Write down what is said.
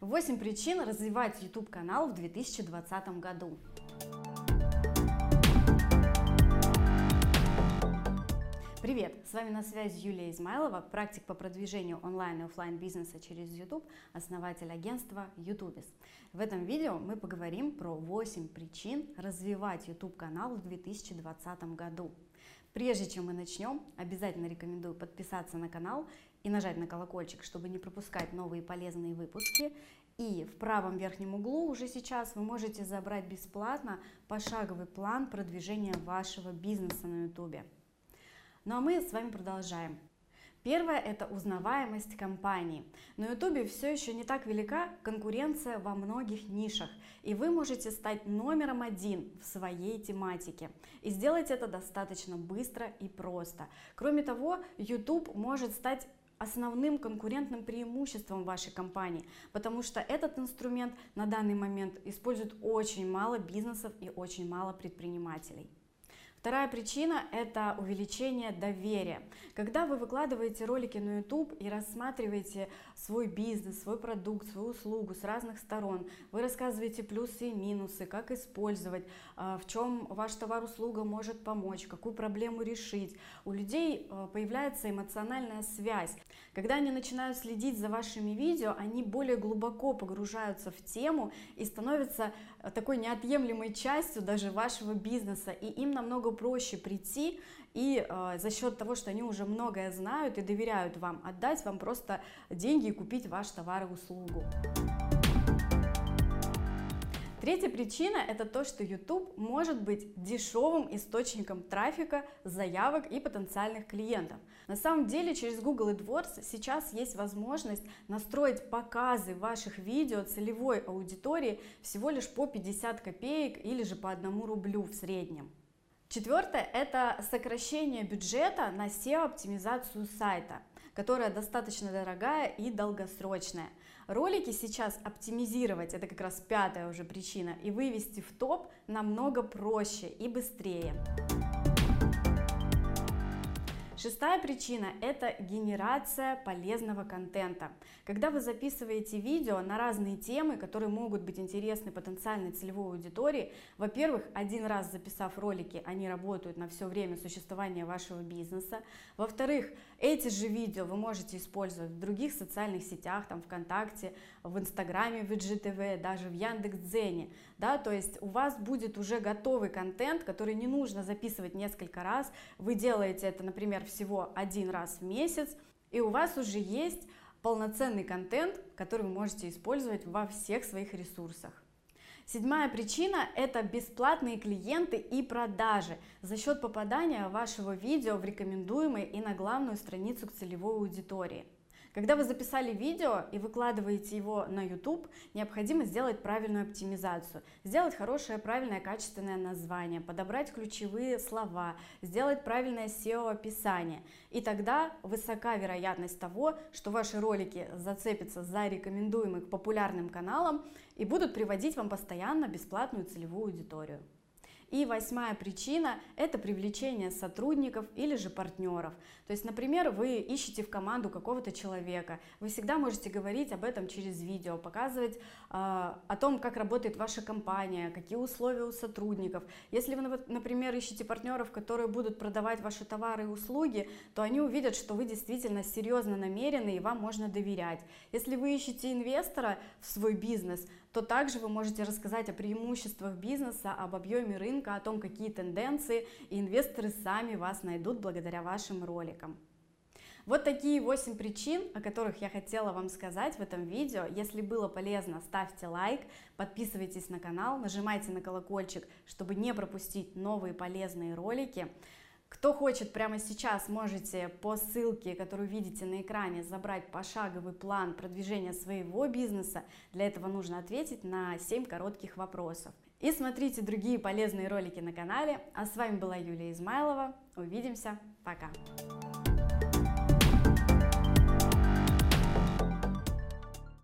8 причин развивать YouTube канал в 2020 году. Привет! С вами на связи Юлия Измайлова, практик по продвижению онлайн и офлайн бизнеса через YouTube, основатель агентства YouTubis. В этом видео мы поговорим про 8 причин развивать YouTube канал в 2020 году. Прежде чем мы начнем, обязательно рекомендую подписаться на канал и нажать на колокольчик, чтобы не пропускать новые полезные выпуски. И в правом верхнем углу уже сейчас вы можете забрать бесплатно пошаговый план продвижения вашего бизнеса на YouTube. Ну а мы с вами продолжаем. Первое – это узнаваемость компании. На YouTube все еще не так велика конкуренция во многих нишах, и вы можете стать номером один в своей тематике. И сделать это достаточно быстро и просто. Кроме того, YouTube может стать основным конкурентным преимуществом вашей компании, потому что этот инструмент на данный момент использует очень мало бизнесов и очень мало предпринимателей. Вторая причина – это увеличение доверия. Когда вы выкладываете ролики на YouTube и рассматриваете свой бизнес, свой продукт, свою услугу с разных сторон, вы рассказываете плюсы и минусы, как использовать, а, в чем ваш товар-услуга может помочь, какую проблему решить, у людей а, появляется эмоциональная связь. Когда они начинают следить за вашими видео, они более глубоко погружаются в тему и становятся а, такой неотъемлемой частью даже вашего бизнеса, и им намного проще прийти и э, за счет того, что они уже многое знают и доверяют вам, отдать вам просто деньги и купить ваш товар и услугу. Третья причина – это то, что YouTube может быть дешевым источником трафика, заявок и потенциальных клиентов. На самом деле через Google AdWords сейчас есть возможность настроить показы ваших видео целевой аудитории всего лишь по 50 копеек или же по 1 рублю в среднем. Четвертое – это сокращение бюджета на SEO-оптимизацию сайта, которая достаточно дорогая и долгосрочная. Ролики сейчас оптимизировать, это как раз пятая уже причина, и вывести в топ намного проще и быстрее. Шестая причина – это генерация полезного контента. Когда вы записываете видео на разные темы, которые могут быть интересны потенциальной целевой аудитории, во-первых, один раз записав ролики, они работают на все время существования вашего бизнеса. Во-вторых, эти же видео вы можете использовать в других социальных сетях, там ВКонтакте, в Инстаграме, в IGTV, даже в Яндекс.Дзене. Да? То есть у вас будет уже готовый контент, который не нужно записывать несколько раз. Вы делаете это, например, в всего один раз в месяц, и у вас уже есть полноценный контент, который вы можете использовать во всех своих ресурсах. Седьмая причина – это бесплатные клиенты и продажи за счет попадания вашего видео в рекомендуемые и на главную страницу к целевой аудитории. Когда вы записали видео и выкладываете его на YouTube, необходимо сделать правильную оптимизацию, сделать хорошее, правильное, качественное название, подобрать ключевые слова, сделать правильное SEO-описание. И тогда высока вероятность того, что ваши ролики зацепятся за рекомендуемый к популярным каналам и будут приводить вам постоянно бесплатную целевую аудиторию. И восьмая причина – это привлечение сотрудников или же партнеров. То есть, например, вы ищете в команду какого-то человека, вы всегда можете говорить об этом через видео, показывать э, о том, как работает ваша компания, какие условия у сотрудников. Если вы, например, ищете партнеров, которые будут продавать ваши товары и услуги, то они увидят, что вы действительно серьезно намерены и вам можно доверять. Если вы ищете инвестора в свой бизнес, то также вы можете рассказать о преимуществах бизнеса, об объеме рынка, о том, какие тенденции, и инвесторы сами вас найдут благодаря вашим роликам. Вот такие 8 причин, о которых я хотела вам сказать в этом видео. Если было полезно, ставьте лайк, подписывайтесь на канал, нажимайте на колокольчик, чтобы не пропустить новые полезные ролики. Кто хочет прямо сейчас, можете по ссылке, которую видите на экране, забрать пошаговый план продвижения своего бизнеса. Для этого нужно ответить на 7 коротких вопросов. И смотрите другие полезные ролики на канале. А с вами была Юлия Измайлова. Увидимся. Пока.